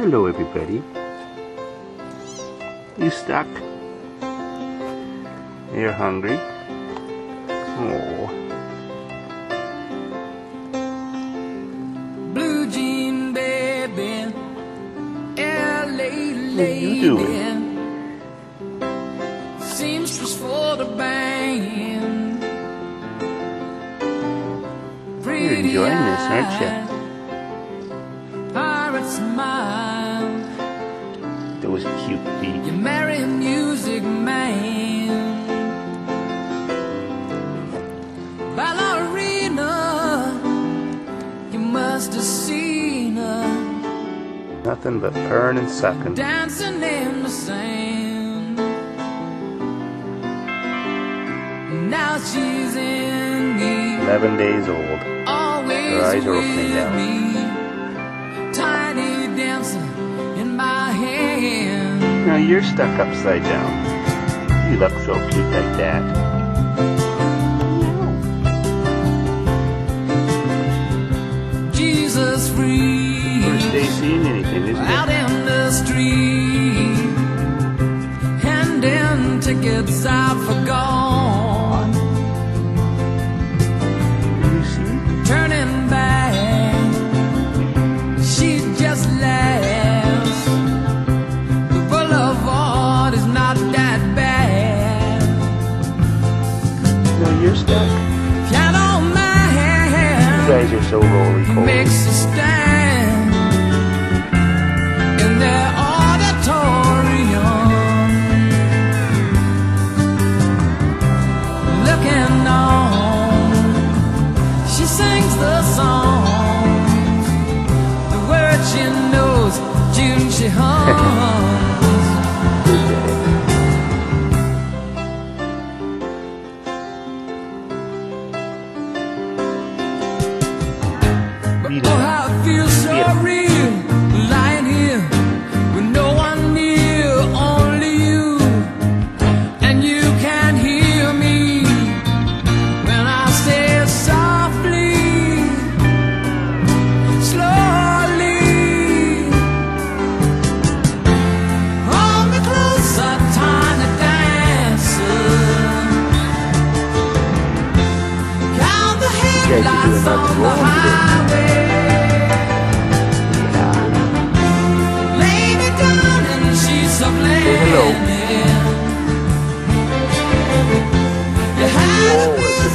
Hello, everybody. You stuck? You're hungry? Oh. Blue jean baby, LA What are you doing? Seamstress for the band. You're enjoying this, aren't you? Those cute. You marry a music man. Ballerina, you must have seen her Nothing but purring and sucking. dancing in the sand. Now she's in me, 11 days old. always Her eyes are opening now. Now you're stuck upside down. You look so cute like that. Jesus free. First day seeing anything, isn't out it? in the street, handing tickets out for a stand in their auditorium. Looking on, she sings the songs, the words she knows, June she hums.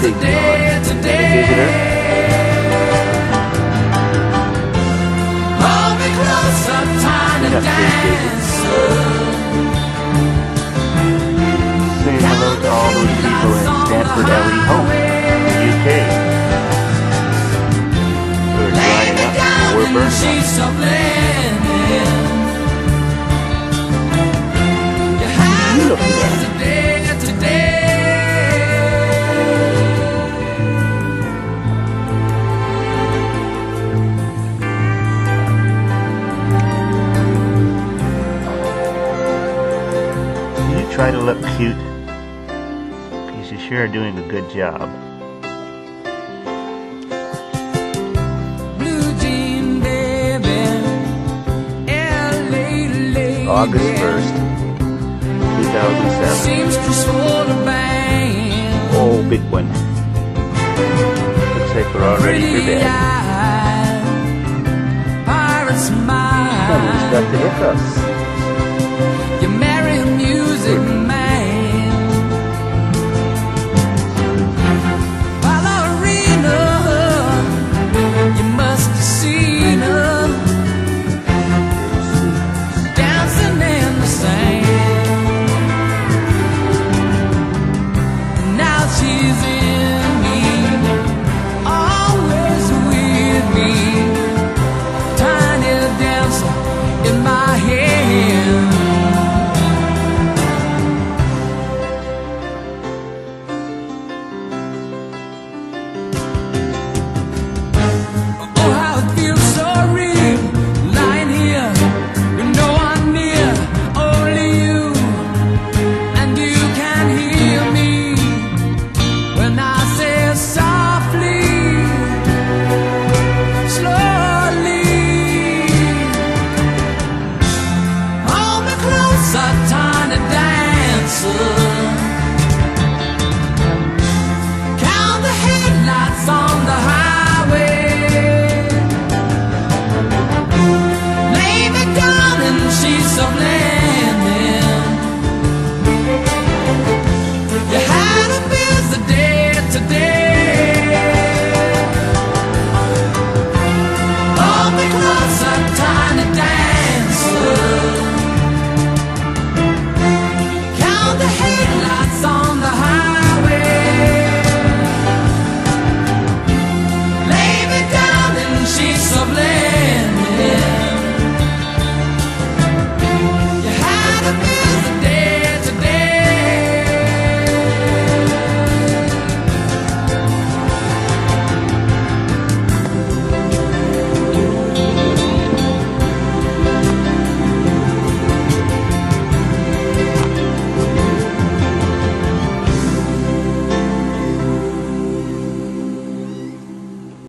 Big day yawn. today. Visitor? Dancer. Saying hello to all those people in Stanford LE Home, UK. We're drying up we're burning up. Try to look cute. Because you sure are doing a good job. Blue jean baby. LA lady. August 1st, 2007. Seamstress for the band. Oh, big one. Looks like we're all ready for bed. Pretty-eyed Pirate smile. Somebody's got to hit us.